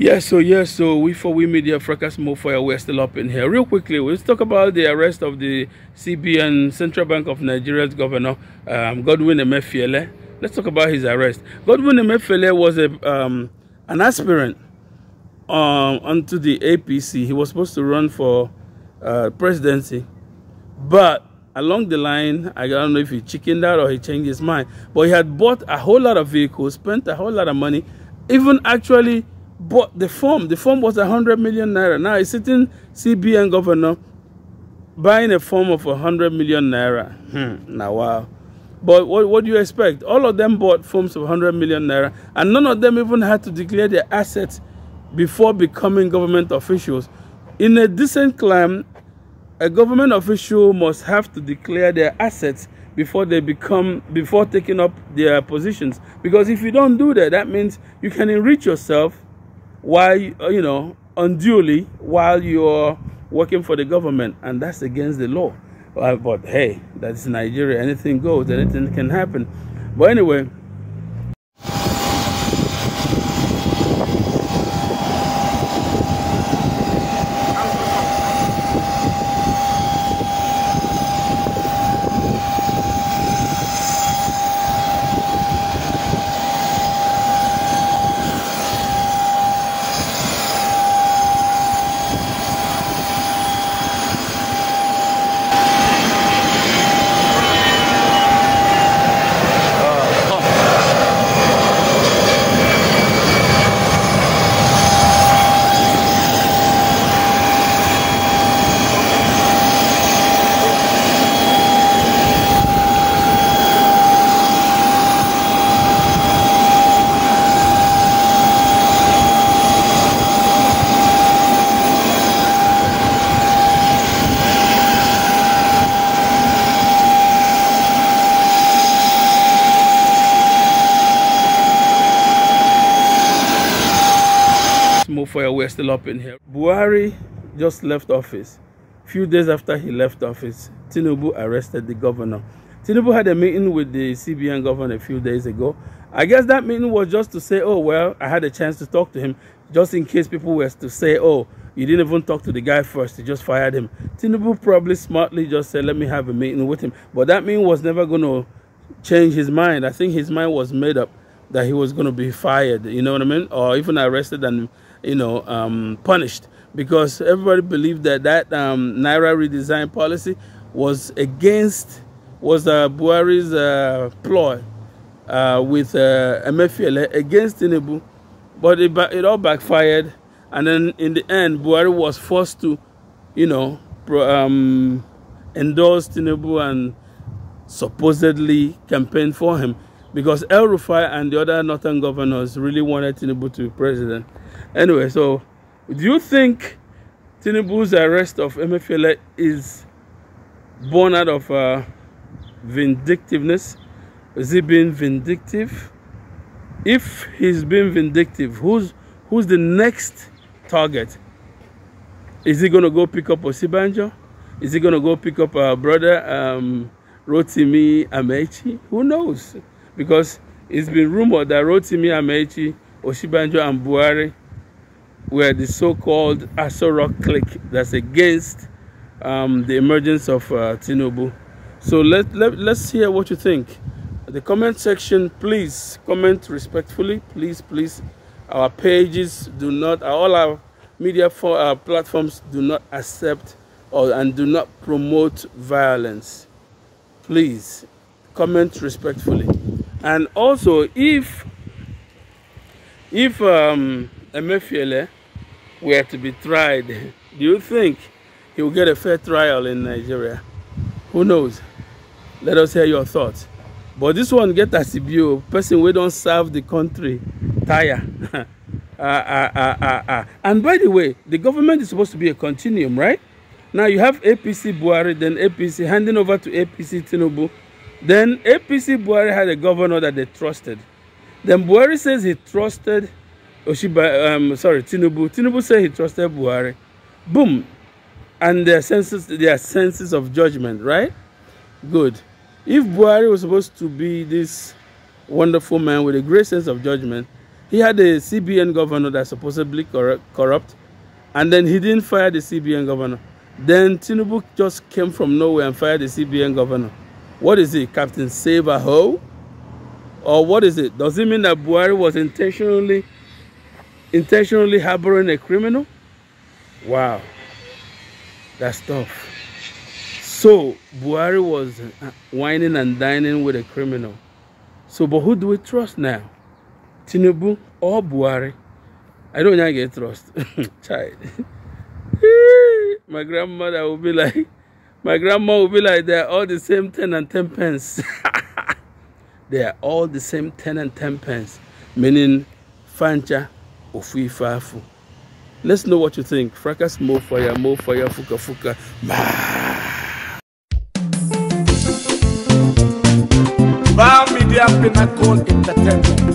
Yes, so yes, so we for we media fracas more fire we're still up in here. Real quickly, let's talk about the arrest of the CBN Central Bank of Nigeria's governor, um, Godwin Emefiele. Let's talk about his arrest. Godwin Emefiele was a um, an aspirant um, onto the APC. He was supposed to run for uh, presidency, but along the line, I don't know if he chickened out or he changed his mind. But he had bought a whole lot of vehicles, spent a whole lot of money, even actually bought the form. The form was 100 million naira. Now he's sitting CBN governor buying a form of 100 million naira. Hmm, now, wow. But what, what do you expect? All of them bought forms of 100 million naira, and none of them even had to declare their assets before becoming government officials. In a decent climate, a government official must have to declare their assets before they become before taking up their positions because if you don't do that that means you can enrich yourself while you know unduly while you're working for the government and that's against the law. Uh, but hey that's nigeria. Anything goes anything can happen. But anyway Mofoya, we're still up in here. Buhari just left office. Few days after he left office, Tinubu arrested the governor. Tinubu had a meeting with the CBN governor a few days ago. I guess that meeting was just to say, oh, well, I had a chance to talk to him, just in case people were to say, oh, you didn't even talk to the guy first, you just fired him. Tinubu probably smartly just said, let me have a meeting with him. But that meeting was never going to change his mind. I think his mind was made up that he was going to be fired, you know what I mean? Or even arrested and you know, um, punished because everybody believed that that um, Naira redesign policy was against, was uh, Buhari's uh, ploy uh, with uh, Emefiele against Tinubu. But it, it all backfired. And then in the end, Buhari was forced to, you know, um, endorse Tinubu and supposedly campaign for him because El Rufai and the other northern governors really wanted Tinubu to be president. Anyway, so do you think Tinubu's arrest of Emefiele is born out of uh, vindictiveness? Is he being vindictive? If he's being vindictive, who's who's the next target? Is he going to go pick up Osibanjo? Is he going to go pick up our brother um, Rotimi Amaechi? Who knows? Because it's been rumored that Rotimi Amaechi, Osibanjo, and Buhari were the so-called Aso Rock clique that's against um, the emergence of uh, Tinubu. So let, let, let's hear what you think. The comment section, please comment respectfully. Please, please. Our pages do not, all our media for, uh, platforms do not accept or and do not promote violence. Please comment respectfully. And also, if if um, were to be tried, do you think he will get a fair trial in Nigeria? Who knows? Let us hear your thoughts. But this one get as a view, person we don't serve the country, tire. uh, uh, uh. And by the way, the government is supposed to be a continuum, right? Now you have APC Buhari, then APC handing over to APC Tinubu. Then APC Buhari had a governor that they trusted. Then Buhari says he trusted Oshiba, um, sorry, Tinubu. Tinubu said he trusted Buhari. Boom. And their senses, their senses of judgment, right? Good. If Buhari was supposed to be this wonderful man with a great sense of judgment, He had a CBN governor that's supposedly corrupt, and then he didn't fire the CBN governor. Then Tinubu just came from nowhere and fired the CBN governor. What is it, Captain Save a? Or what is it? Does it mean that Buhari was intentionally intentionally harboring a criminal? Wow. That's tough. So Buhari was uh, wining and dining with a criminal. So, but who do we trust now? Tinubu or Buhari? I don't know get trust. Child. my grandmother will be like, my grandma will be like, they're all the same 10 and 10 pence. they are all the same 10 and 10 pence, meaning Fancha Let's know what you think. Fracas, more fire, more fire, fuka fuka. Bar Media Pinnacle Entertainment.